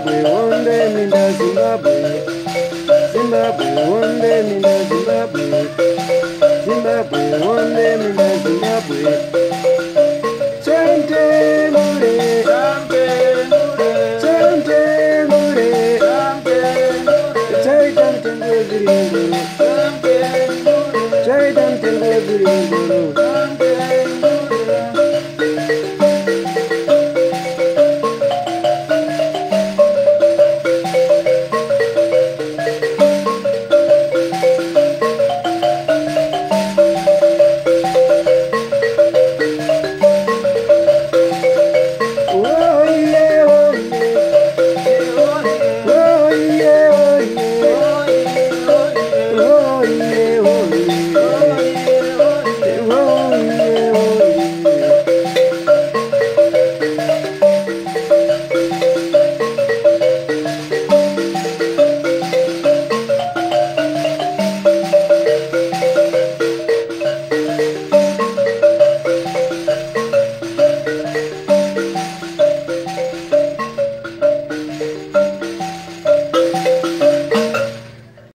Zimbabwe, one day minda Zimbabwe. Zimbabwe, one day minda Zimbabwe. Zimbabwe, one day minda Zimbabwe. Chante more, chante more, chante more, chante more. Chai dam tengo gringo, chante more, chai dam tengo gringo.